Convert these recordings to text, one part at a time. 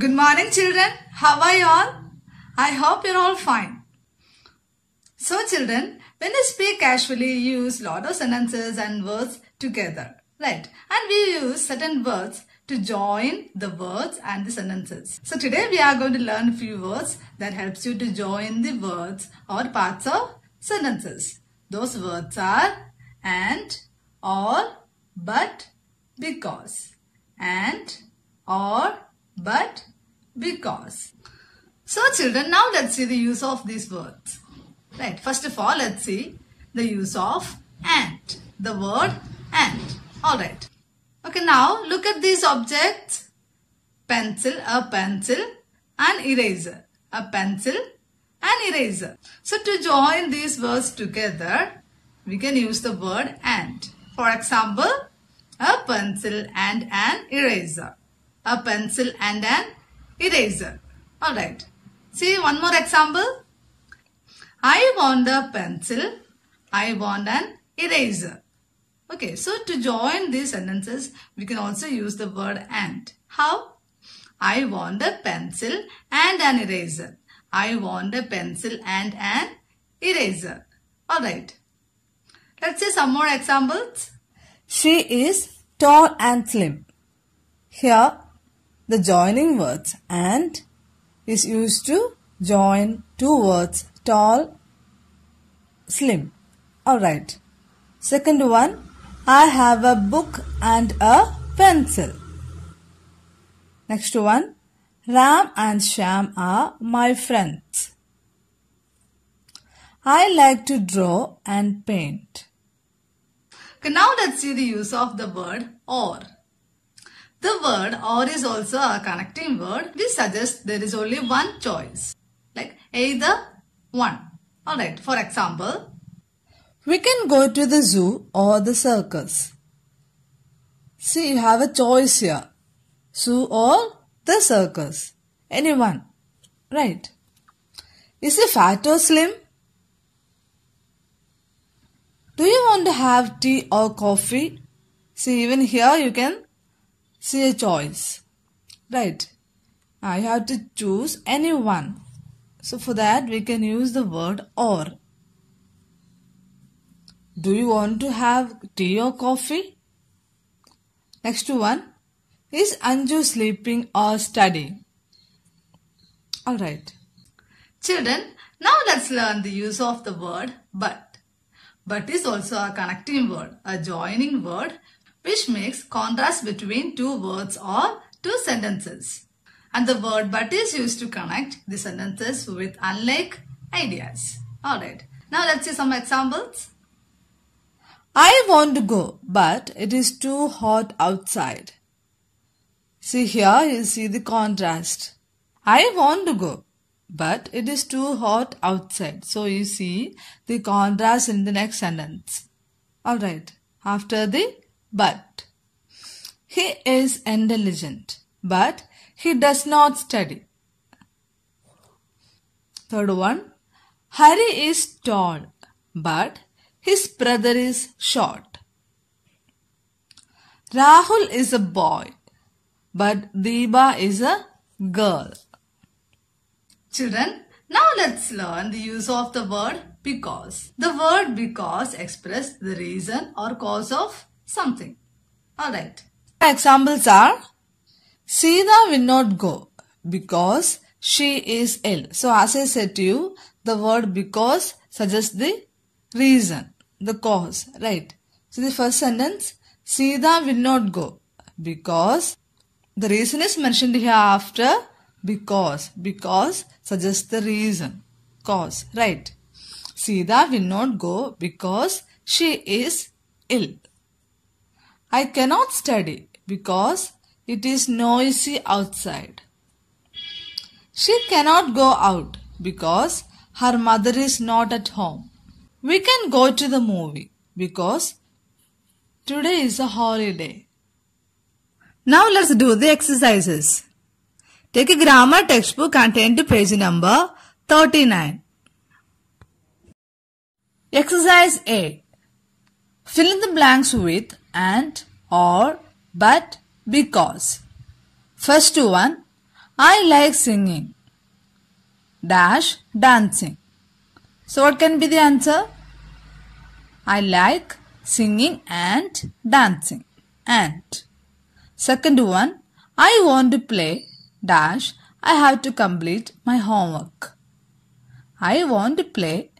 Good morning, children. How are you all? I hope you're all fine. So, children, when we speak casually, we use lot of sentences and words together, right? And we use certain words to join the words and the sentences. So today we are going to learn a few words that helps you to join the words or parts of sentences. Those words are and, or, but, because. And, or, but, because. So children, now let's see the use of these words. Right, first of all, let's see the use of and. The word and. Alright. Okay, now look at these objects. Pencil, a pencil, an eraser. A pencil, an eraser. So to join these words together, we can use the word and. For example, a pencil and an eraser. A pencil and an eraser. Alright. See one more example. I want a pencil. I want an eraser. Okay, so to join these sentences, we can also use the word and. How? I want a pencil and an eraser. I want a pencil and an eraser. Alright. Let's see some more examples. She is tall and slim. Here, the joining words and is used to join two words tall, slim. Alright. Second one, I have a book and a pencil. Next one, Ram and Sham are my friends. I like to draw and paint. Okay, now let's see the use of the word or. The word or is also a connecting word We suggest there is only one choice. Like either one. Alright, for example, We can go to the zoo or the circus. See, you have a choice here. Zoo or the circus. Anyone. Right. Is he fat or slim? Do you want to have tea or coffee? See, even here you can see a choice. Right. You have to choose any one. So for that we can use the word or. Do you want to have tea or coffee? Next to one. Is Anju sleeping or studying? Alright. children, now let's learn the use of the word but. But is also a connecting word, a joining word which makes contrast between two words or two sentences. And the word but is used to connect the sentences with unlike ideas. Alright, now let's see some examples. I want to go, but it is too hot outside. See here, you see the contrast. I want to go, but it is too hot outside. So you see the contrast in the next sentence. Alright, after the but. He is intelligent, but he does not study. Third one, Hari is tall, but his brother is short. Rahul is a boy, but Deba is a girl. Children, now let's learn the use of the word because. The word because expresses the reason or cause of something. Alright. Examples are Sita will not go because she is ill. So as I said to you, the word because suggests the reason, the cause, right? So the first sentence, Sita will not go because the reason is mentioned here after because. Because suggests the reason, cause, right? Sita will not go because she is ill. I cannot study because it is noisy outside. She cannot go out because her mother is not at home. We can go to the movie because today is a holiday. Now let's do the exercises. Take a grammar textbook and turn to page number 39. Exercise A. Fill in the blanks with and, or, but, because. First one. I like singing. Dash dancing. So what can be the answer? I like singing and dancing. And second one, I want to play dash. I have to complete my homework. I want to play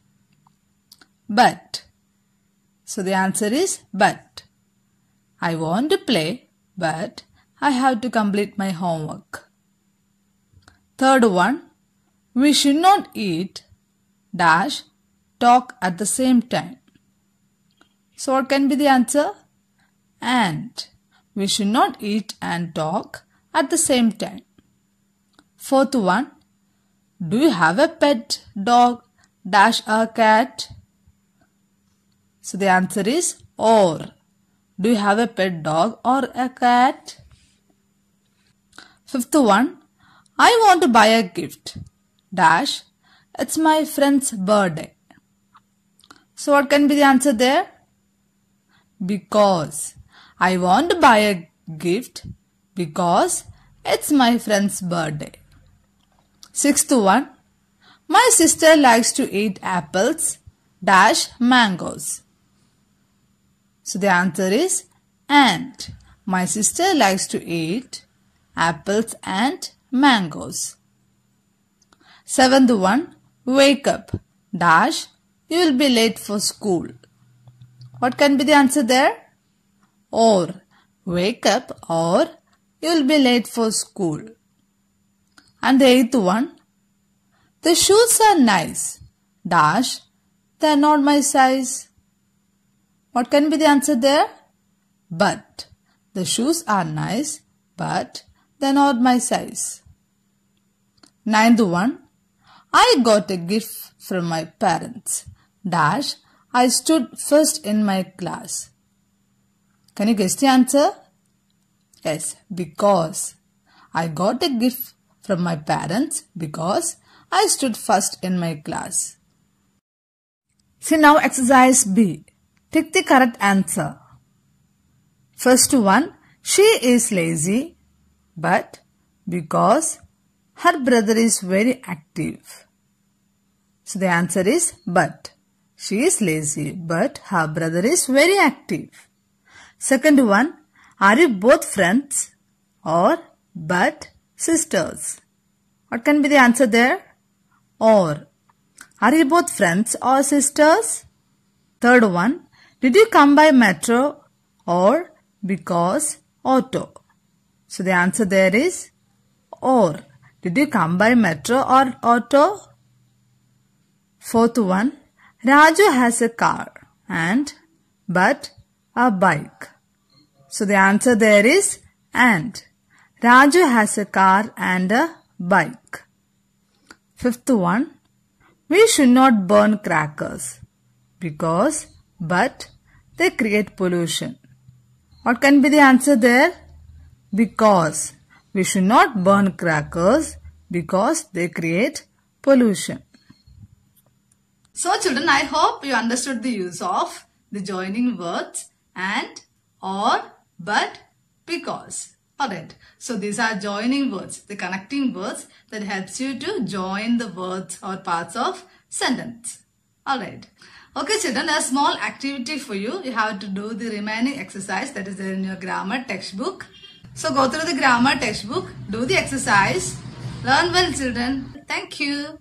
but. So the answer is but. I want to play but I have to complete my homework. Third one, we should not eat dash talk at the same time. So what can be the answer? And. We should not eat and talk at the same time. Fourth one, do you have a pet dog dash a cat? So the answer is or. Do you have a pet dog or a cat? Fifth one, I want to buy a gift. Dash, it's my friend's birthday. So what can be the answer there? Because. I want to buy a gift because it's my friend's birthday. Sixth one, my sister likes to eat apples dash mangoes. So the answer is and. My sister likes to eat apples and mangoes. Seventh one, wake up dash you will be late for school. What can be the answer there? Or wake up or you will be late for school. And the eighth one, the shoes are nice dash they are not my size. What can be the answer there? But. The shoes are nice, but they are not my size. Ninth one. I got a gift from my parents. Dash. I stood first in my class. Can you guess the answer? Yes, because. I got a gift from my parents because I stood first in my class. See now exercise B. Take the correct answer. First one, she is lazy but because her brother is very active. So the answer is but. She is lazy but her brother is very active. Second one, are you both friends or but sisters? What can be the answer there? Or are you both friends or sisters? Third one, did you come by metro or because auto? So the answer there is or. Did you come by metro or auto? Fourth one, Raju has a car and but a bike. So the answer there is and. Raju has a car and a bike. Fifth one, we should not burn crackers because but they create pollution. What can be the answer there? Because we should not burn crackers because they create pollution. So children, I hope you understood the use of the joining words and, or, but, because. Alright, so these are joining words, the connecting words that helps you to join the words or parts of sentence. Alright. Okay children, a small activity for you. You have to do the remaining exercise that is there in your grammar textbook. So go through the grammar textbook, do the exercise. Learn well children. Thank you.